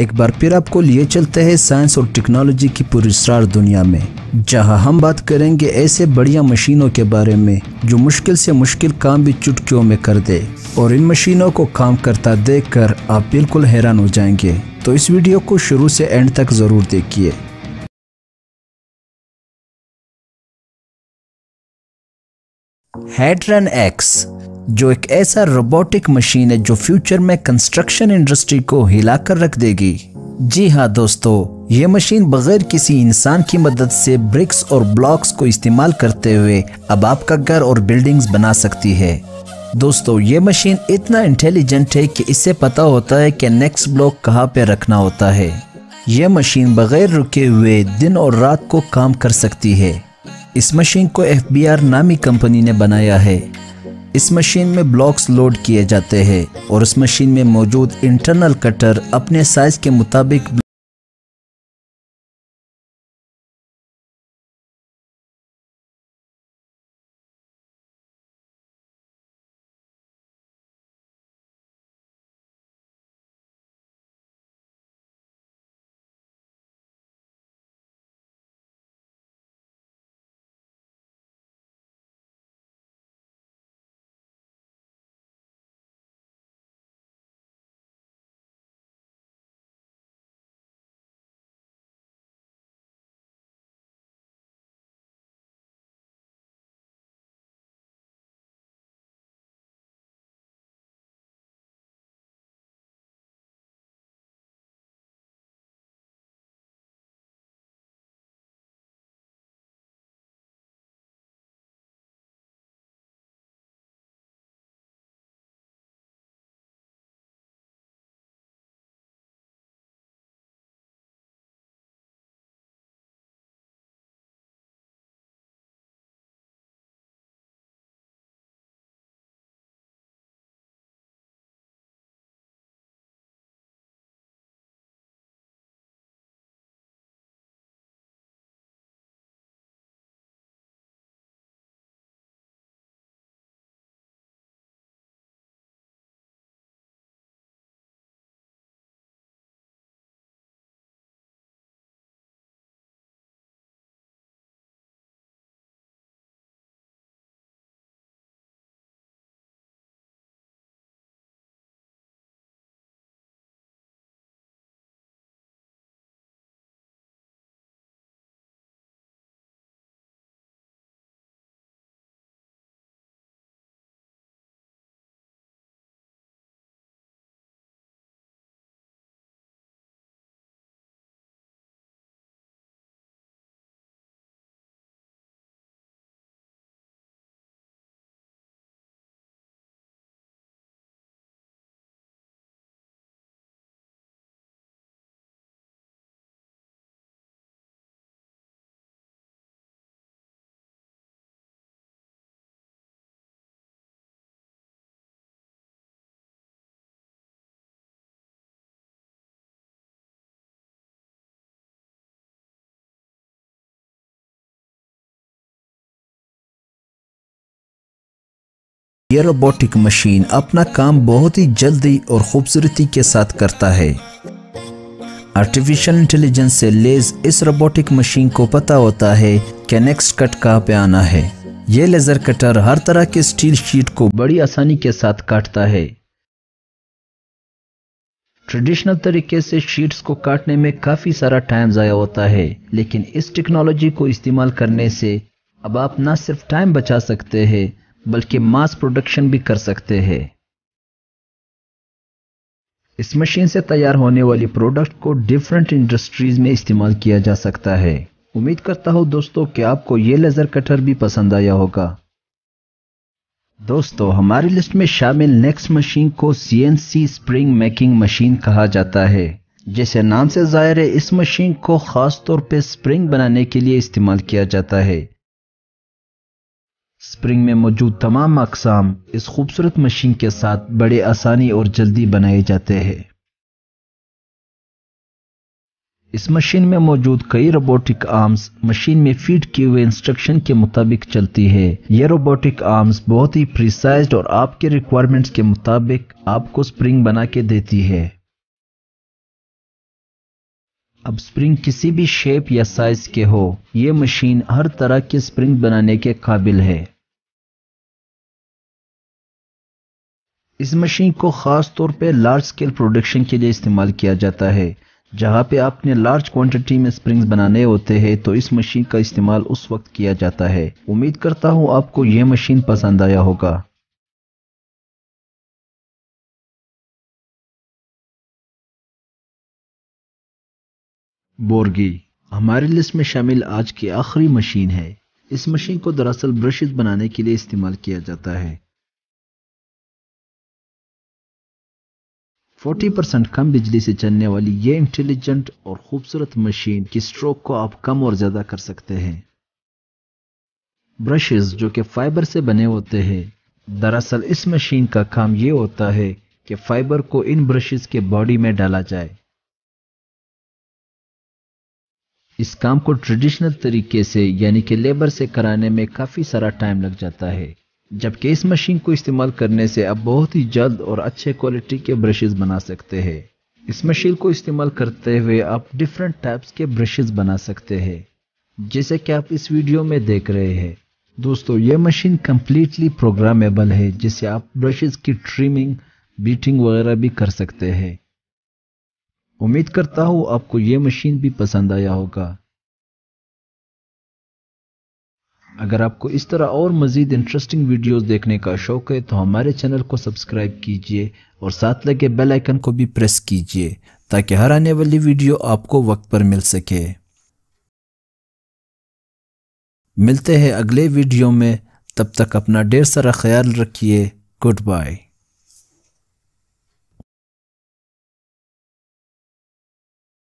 एक बार फिर आपको लिए चलते हैं साइंस और टेक्नोलॉजी की पुरस्कार दुनिया में, जहाँ हम बात करेंगे ऐसे बढ़िया मशीनों के बारे में, जो मुश्किल से मुश्किल काम भी चुटकियों में कर दे, और इन मशीनों को काम करता देखकर आप बिल्कुल हैरान हो जाएँगे। तो इस वीडियो को शुरू से एंड तक ज़रूर देखिए। हेडरन एक्स जो एक ऐसा रोबोटिक मशीन है जो फ्यूचर में कंस्ट्रक्शन इंडस्ट्री को हिलाकर रख देगी। जी हाँ दोस्तों, ये मशीन बगैर किसी इंसान की मदद से ब्रिक्स और ब्लॉक्स को इस्तेमाल करते हुए अब आपका घर और बिल्डिंग्स बना सकती है। दोस्तों, ये मशीन इतना इंटेलिजेंट है कि इससे पता होता है कि नेक्स्ट ब्लॉक कहाँ पे रखना होता है। यह मशीन बगैर रुके हुए दिन और रात को काम कर सकती है। इस मशीन को एफबीआर नामी कंपनी ने बनाया है। इस मशीन में ब्लॉक्स लोड किए जाते हैं और उस मशीन में मौजूद इंटरनल कटर अपने साइज़ के मुताबिक यह रोबोटिक मशीन अपना काम बहुत ही जल्दी और खूबसूरती के साथ करता है। आर्टिफिशियल इंटेलिजेंस से लेज इस रोबोटिक मशीन को पता होता है कि नेक्स्ट कट कहाँ पे आना है। ये लेजर कटर हर तरह के स्टील शीट को बड़ी आसानी के साथ काटता है। ट्रेडिशनल तरीके से शीट्स को काटने में काफ़ी सारा टाइम ज़ाया होता है, लेकिन इस टेक्नोलॉजी को इस्तेमाल करने से अब आप ना सिर्फ़ टाइम बचा सकते हैं बल्कि मास प्रोडक्शन भी कर सकते हैं। इस मशीन से तैयार होने वाली प्रोडक्ट को डिफरेंट इंडस्ट्रीज़ में इस्तेमाल किया जा सकता है। उम्मीद करता हूँ दोस्तों कि आपको ये लेज़र कटर भी पसंद आया होगा। दोस्तों, हमारी लिस्ट में शामिल नेक्स्ट मशीन को सीएनसी स्प्रिंग मेकिंग मशीन कहा जाता है, जैसे नाम से ज़ाहिर है इस मशीन को खास तौर पे स्प्रिंग बनाने के लिए इस्तेमाल किया जाता है। स्प्रिंग में मौजूद तमाम अकसाम इस खूबसूरत मशीन के साथ बड़े आसानी और जल्दी बनाए जाते हैं। इस मशीन में मौजूद कई रोबोटिक आर्म्स मशीन में फ़ीड किए हुए इंस्ट्रक्शन के मुताबिक चलती है। ये रोबोटिक आर्म्स बहुत ही प्रिसाइज और आपके रिक्वायरमेंट्स के मुताबिक आपको स्प्रिंग बना के देती है। अब स्प्रिंग किसी भी शेप या साइज़ के हो, ये मशीन हर तरह के स्प्रिंग बनाने के काबिल है। इस मशीन को ख़ास तौर पे लार्ज स्केल प्रोडक्शन के लिए इस्तेमाल किया जाता है। जहाँ पे आपने लार्ज क्वांटिटी में स्प्रिंग्स बनाने होते हैं तो इस मशीन का इस्तेमाल उस वक्त किया जाता है। उम्मीद करता हूँ आपको यह मशीन पसंद आया होगा। बोर्गी, हमारी लिस्ट में शामिल आज की आखिरी मशीन है। इस मशीन को दरअसल ब्रशेज बनाने के लिए इस्तेमाल किया जाता है। 40 परसेंट कम बिजली से चलने वाली ये इंटेलिजेंट और खूबसूरत मशीन की स्ट्रोक को आप कम और ज़्यादा कर सकते हैं। ब्रशेज जो कि फाइबर से बने होते हैं। दरअसल इस मशीन का काम ये होता है कि फाइबर को इन ब्रशेज के बॉडी में डाला जाए। इस काम को ट्रेडिशनल तरीके से, यानी कि लेबर से कराने में काफ़ी सारा टाइम लग जाता है। जबकि इस मशीन को इस्तेमाल करने से आप बहुत ही जल्द और अच्छे क्वालिटी के ब्रशेज बना सकते हैं। इस मशीन को इस्तेमाल करते हुए आप डिफरेंट टाइप्स के ब्रशेज बना सकते हैं। जैसे कि आप इस वीडियो में देख रहे हैं। दोस्तों यह मशीन कम्प्लीटली प्रोग्रामेबल है, जिससे आप ब्रशेज की ट्रिमिंग बीटिंग वगैरह भी कर सकते हैं। उम्मीद करता हूँ आपको यह मशीन भी पसंद आया होगा। अगर आपको इस तरह और मज़ीद इंटरेस्टिंग वीडियोस देखने का शौक है तो हमारे चैनल को सब्सक्राइब कीजिए और साथ लगे बेल आइकन को भी प्रेस कीजिए, ताकि हर आने वाली वीडियो आपको वक्त पर मिल सके। मिलते हैं अगले वीडियो में, तब तक अपना ढेर सारा ख्याल रखिए। Good bye